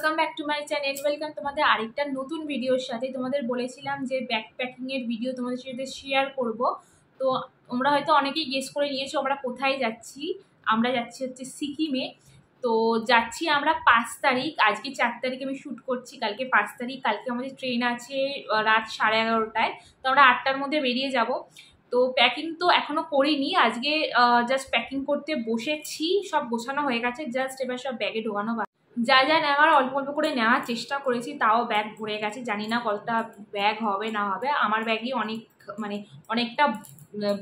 Welcome back to my channel welcome তোমাদের আরেকটা নতুন ভিডিওর সাথে। তোমাদের বলেছিলাম যে ব্যাক প্যাকিংয়ের ভিডিও তোমাদের সাথে শেয়ার করব। তো তোমরা হয়তো অনেকেই গেস করে নিয়েছো আমরা কোথায় যাচ্ছি। আমরা যাচ্ছি হচ্ছে সিকিমে। তো যাচ্ছি আমরা পাঁচ তারিখ। আজকে চার তারিখ আমি শ্যুট করছি, কালকে পাঁচ তারিখ। কালকে আমাদের ট্রেন আছে রাত সাড়ে এগারোটায়। তো আমরা আটটার মধ্যে বেরিয়ে যাব। তো প্যাকিং তো এখনও করিনি। আজকে জাস্ট প্যাকিং করতে বসেছি। সব গোছানো হয়ে গেছে। জাস্ট এবার সব ব্যাগে ঢোকানো। যা যা নেওয়ার, অল্প অল্প করে নেওয়ার চেষ্টা করেছি, তাও ব্যাগ ভরে গেছে, জানি না কতটা ব্যাগ হবে, না হবে। আমার ব্যাগই অনেক মানে অনেকটা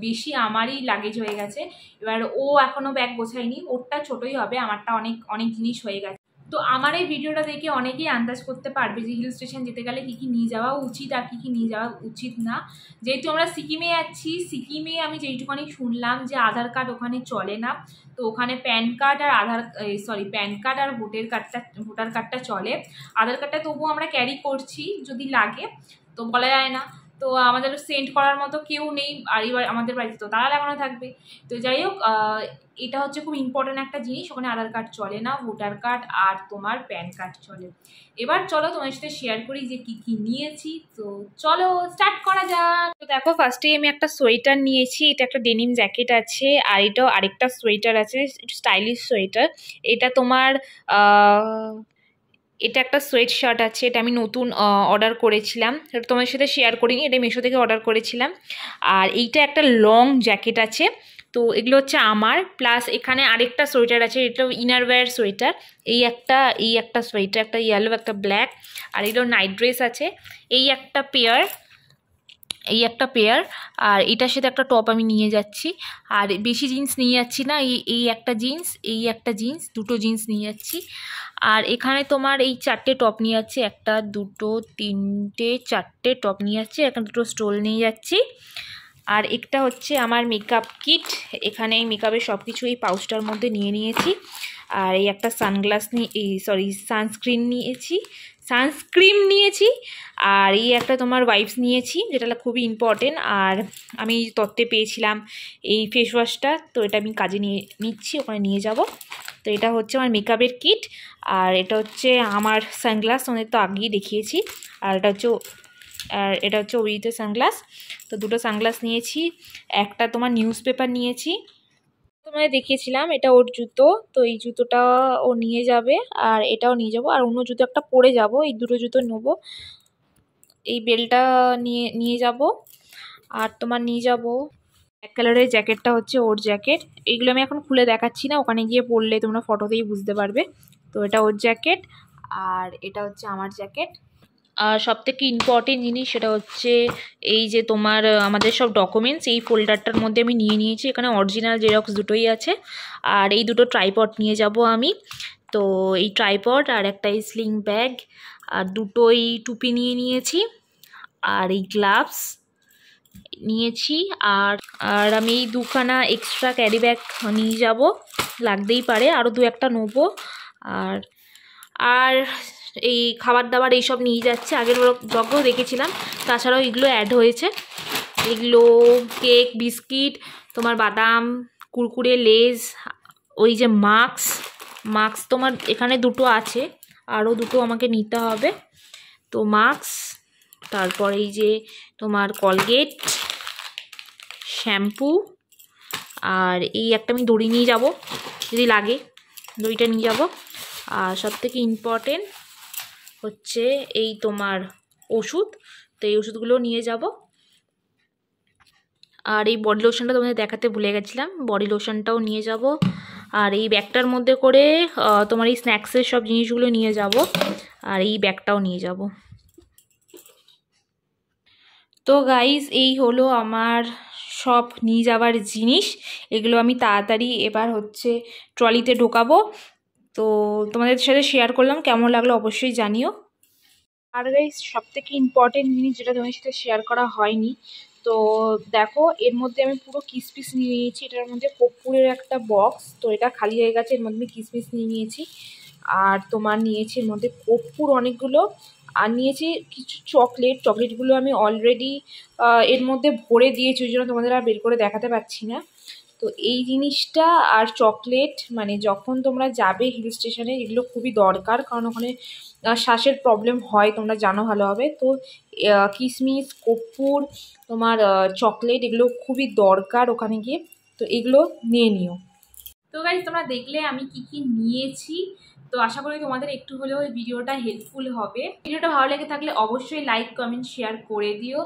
বেশি আমারই লাগেজ হয়ে গেছে। এবার ও এখনও ব্যাগ গোছায়নি, ওরটা ছোটোই হবে, আমারটা অনেক অনেক জিনিস হয়ে গেছে। তো আমার এই ভিডিওটা দেখে অনেকেই আন্দাজ করতে পারবে যে হিল স্টেশন যেতে গেলে কী কী নিয়ে যাওয়া উচিত আর কী কী নিয়ে যাওয়া উচিত না। যেহেতু আমরা সিকিমে যাচ্ছি সিকিমে আমি যেইটুখানি শুনলাম যে আধার কার্ড ওখানে চলে না, তো ওখানে প্যান কার্ড আর আধার সরি প্যান কার্ড আর ভোটার কার্ডটা ভোটার কার্ডটা চলে। আধার কার্ডটা তবুও আমরা ক্যারি করছি যদি লাগে, তো বলা যায় না। তো আমাদের সেন্ড করার মতো কেউ নেই আর আমাদের বাড়িতে তো তারা লাগানো থাকবে। তো যাই হোক এটা হচ্ছে খুব ইম্পর্ট্যান্ট একটা জিনিস, ওখানে আধার কার্ড চলে না ভোটার কার্ড আর তোমার প্যান কার্ড চলে। এবার চলো তোমার সাথে শেয়ার করি যে কি কি নিয়েছি। তো চলো স্টার্ট করা যাক। তো দেখো ফার্স্টেই আমি একটা সোয়েটার নিয়েছি, এটা একটা ডেনিম জ্যাকেট আছে, আর এটাও আরেকটা সোয়েটার আছে স্টাইলিশ সোয়েটার এটা তোমার এটা একটা সোয়েট শার্ট আছে, এটা আমি নতুন অর্ডার করেছিলাম। এটা তোমার সাথে শেয়ার করিনি, এটা মিশো থেকে অর্ডার করেছিলাম। আর এইটা একটা লং জ্যাকেট আছে, তো এগুলো হচ্ছে আমার প্লাস এখানে আরেকটা সোয়েটার আছে, এটা ইনার ওয়ার সোয়েটার এই একটা এই একটা সোয়েটার একটা ইয়েলো একটা ব্ল্যাক আর এগুলো নাইট ড্রেস আছে। এই একটা পেয়ার এই একটা পেয়ার আর এটার সাথে একটা টপ আমি নিয়ে যাচ্ছি। আর বেশি জিন্স নিয়ে যাচ্ছি না, এই এই একটা জিন্স এই একটা জিন্স দুটো জিন্স নিয়ে যাচ্ছি। আর এখানে তোমার এই চারটে টপ নিয়ে যাচ্ছি, একটা, দুটো, তিনটে, চারটে টপ নিয়ে যাচ্ছি এখানে দুটো স্টোল নিয়ে যাচ্ছি। আর একটা হচ্ছে আমার মেকআপ কিট এখানে এই মেকআপের সব কিছু এই পাউচটার মধ্যে নিয়ে নিয়েছি। আর এই একটা সানগ্লাস নিয়ে এই সরি সানস্ক্রিন নিয়েছি সানস্ক্রিন নিয়েছি, আর এই একটা তোমার ওয়াইপস নিয়েছি যেটা খুবই ইম্পর্টেন্ট আর আমি তত্ত্বে পেয়েছিলাম এই ফেস ওয়াশটা তো এটা আমি কাজে নিয়ে নিচ্ছি, ওখানে নিয়ে যাব। তো এটা হচ্ছে আমার মেকআপের কিট আর এটা হচ্ছে আমার সানগ্লাস ওদের তো আগেই দেখিয়েছি, আর এটা হচ্ছে আর এটা হচ্ছে ওইতে সানগ্লাস তো দুটো সানগ্লাস নিয়েছি, একটা তোমার নিউজ পেপার নিয়েছি তোমাদের দেখিয়েছিলাম, এটা ওর জুতো, তো এই জুতোটা ও নিয়ে যাবে আর এটাও নিয়ে যাব। আর অন্য জুতো একটা পরে যাব, এই দুটো জুতো নেব। এই বেলটা নিয়ে নিয়ে যাব। আর তোমার নিয়ে যাব এক কালারের জ্যাকেটটা হচ্ছে ওর জ্যাকেট। এইগুলো আমি এখন খুলে দেখাচ্ছি না, ওখানে গিয়ে পরলে তোমরা ফটোতেই বুঝতে পারবে। তো এটা ওর জ্যাকেট আর এটা হচ্ছে আমার জ্যাকেট। আর সব থেকে ইম্পর্টেন্ট জিনিস সেটা হচ্ছে এই যে তোমার আমাদের সব ডকুমেন্টস এই ফোল্ডারটার মধ্যে আমি নিয়ে নিয়েছি। এখানে অরিজিনাল জেরক্স দুটোই আছে। আর এই দুটো ট্রাইপড নিয়ে যাব আমি। তো এই ট্রাইপড আর একটা এই স্লিং ব্যাগ আর দুটোই টুপি নিয়ে নিয়েছি। আর এই গ্লাভস নিয়েছি। আর আর আমি এই দুখানা এক্সট্রা ক্যারি ব্যাগ নিয়ে যাব। লাগতেই পারে আরও দু একটা নেব। আর আর এই খাবার দাবার এইসব নিয়ে যাচ্ছে। আগের ব্লগেও দেখেছিলাম, তাছাড়াও এগুলো অ্যাড হয়েছে। এগুলো কেক বিস্কিট তোমার বাদাম, কুরকুরে লেজ ওই যে মাস্ক মাস্ক তোমার এখানে দুটো আছে, আরও দুটো আমাকে নিতে হবে। তো মাস্ক তারপর এই যে তোমার কলগেট শ্যাম্পু আর এই একটা আমি দড়ি নিয়ে যাব, যদি লাগে দড়িটা নিয়ে যাব। আর সব থেকে ইম্পর্টেন্ট হচ্ছে এই তোমার ওষুধ। তো এই ওষুধগুলো নিয়ে যাব। আর এই বডি লোশনটা তোমাদের দেখাতে ভুলে গেছিলাম। বডি লোশনটাও নিয়ে যাব। আর এই ব্যাগটার মধ্যে করে তোমার এই স্ন্যাক্সের সব জিনিসগুলো নিয়ে যাব। আর এই ব্যাগটাও নিয়ে যাব। তো গাইজ এই হলো আমার সব নিয়ে যাওয়ার জিনিস। এগুলো আমি তাড়াতাড়ি এবার হচ্ছে ট্রলিতে ঢোকাবো। তো তোমাদের সাথে শেয়ার করলাম, কেমন লাগল অবশ্যই জানিও। আর গাইজ সব থেকে ইম্পর্টেন্ট জিনিস যেটা তোমাদের সাথে শেয়ার করা হয়নি, তো দেখো, এর মধ্যে আমি পুরো কিসমিস নিয়ে নিয়েছি, এটার মধ্যে কর্পূরের একটা বক্স তো এটা খালি হয়ে গেছে, এর মধ্যে আমি কিসমিস নিয়ে নিয়েছি। আর তোমার নিয়েছি এর মধ্যে কর্পূর অনেকগুলো, আর নিয়েছি কিছু চকলেট চকলেটগুলো আমি অলরেডি এর মধ্যে ভরে দিয়েছি, ওই জন্য তোমাদের আর বের করে দেখাতে পারছি না। তো এই জিনিসটা আর চকলেট মানে যখন তোমরা যাবে হিল স্টেশনে এগুলো খুবই দরকার। কারণ ওখানে শ্বাসের প্রবলেম হয়, তোমরা জানো ভালোভাবে তো কিশমিশ কর্পূর, তোমার চকলেট এগুলো খুবই দরকার ওখানে গিয়ে। তো এগুলো নিয়ে নিও। তো গাইজ তোমরা দেখলে আমি কি কি নিয়েছি। তো আশা করি তোমাদের একটু হলেও এই ভিডিওটা হেল্পফুল হবে। ভিডিওটা ভালো লেগে থাকলে অবশ্যই লাইক কমেন্ট শেয়ার করে দিও।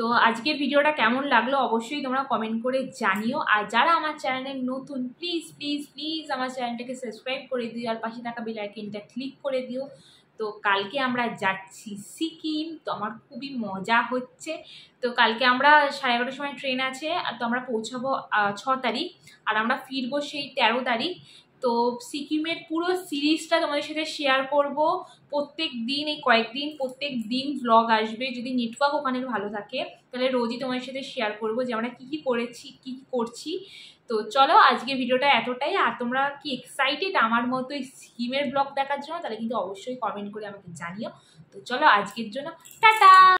তো আজকের ভিডিওটা কেমন লাগল অবশ্যই তোমরা কমেন্ট করে জানিও। আর যারা আমার চ্যানেলে নতুন প্লিজ প্লিজ প্লিজ আমার চ্যানেলটাকে সাবস্ক্রাইব করে দিও আর পাশে থাকা বেল আইকনটা ক্লিক করে দিও। তো কালকে আমরা যাচ্ছি সিকিম, তো আমার খুবই মজা হচ্ছে। তো কালকে আমরা সাড়ে এগারোটার সময় ট্রেন আছে আর তো আমরা পৌঁছাবো ছ তারিখ। আর আমরা ফিরবো সেই তেরো তারিখ। তো সিকিমের পুরো সিরিজটা তোমাদের সাথে শেয়ার করব। প্রত্যেক দিন, এই কয়েকদিন প্রত্যেক দিন ব্লগ আসবে। যদি নেটওয়ার্ক ওখানে ভালো থাকে, তাহলে রোজই তোমাদের সাথে শেয়ার করব যে আমরা কী কী করেছি, কী কী করছি। তো চলো, আজকে ভিডিওটা এতটাই। আর তোমরা কি এক্সাইটেড আমার মতো এই সিকিমের ব্লগ দেখার জন্য, তাহলে কিন্তু অবশ্যই কমেন্ট করে আমাকে জানিও। তো চলো, আজকের জন্য টাটা!